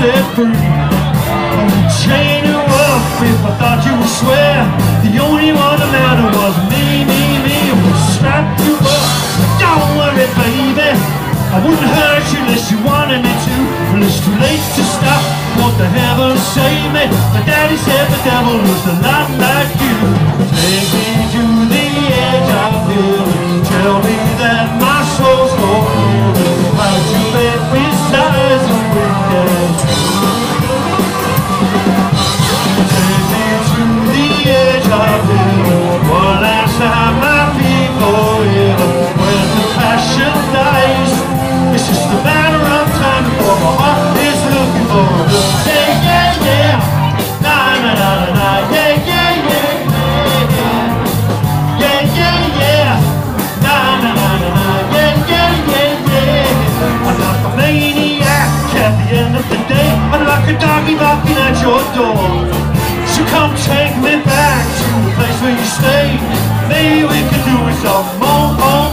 set free I would chain you up if I thought you would swear. The only one that mattered was me, me, me I would strap you up, don't worry baby. I wouldn't hurt you unless you wanted me to. Well it's too late to stop, What the heaven save me? My daddy said the devil was a lot like you. Take me to the edge, I feel it Tell me that time When the passion dies It's just a matter of time before my heart is looking for a good Yeah, yeah, yeah Na na na na na Yeah, yeah, yeah, yeah Yeah, yeah, yeah Na na na na na Yeah, yeah, yeah, yeah I'm like a maniac at the end of the day I'm like a doggy knocking at your door. So come take me back to the place where you stay Maybe we could do some more,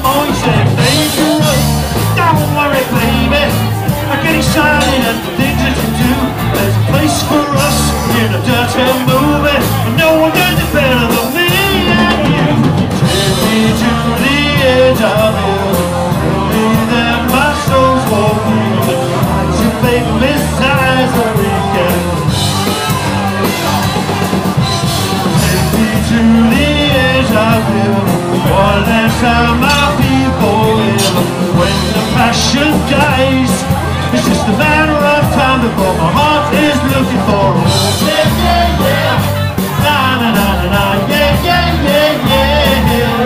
One last my people live When the passion dies It's just a matter of time before my heart is looking for a Yeah, yeah, yeah. Na na na na Yeah, yeah, yeah, yeah.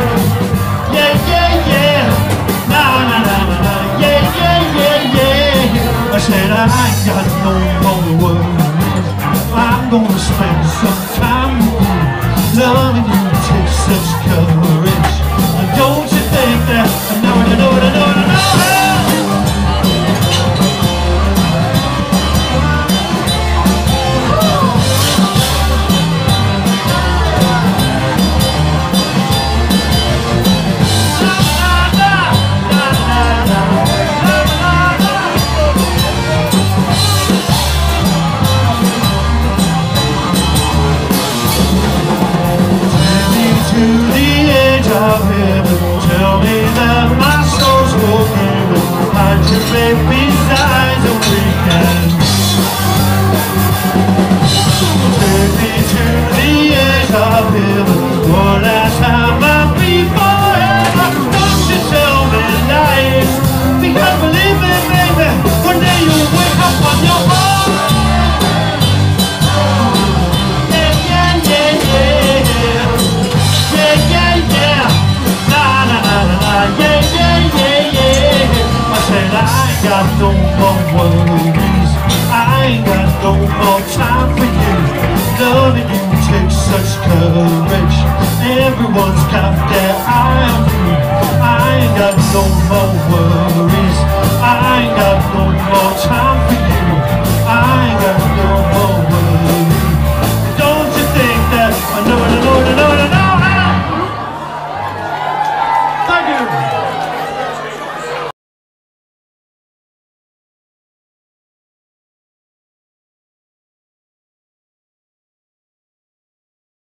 Yeah, yeah, yeah. Na na na na Yeah, yeah, yeah, yeah. I said I ain't got no more worries I'm gonna spend some time with you Loving you takes such courage Tell me that my soul's forgiven Hide your baby's eyes a weekend. Take me to the edge of heaven got no more time for you. Loving you takes such courage. Everyone's got their eye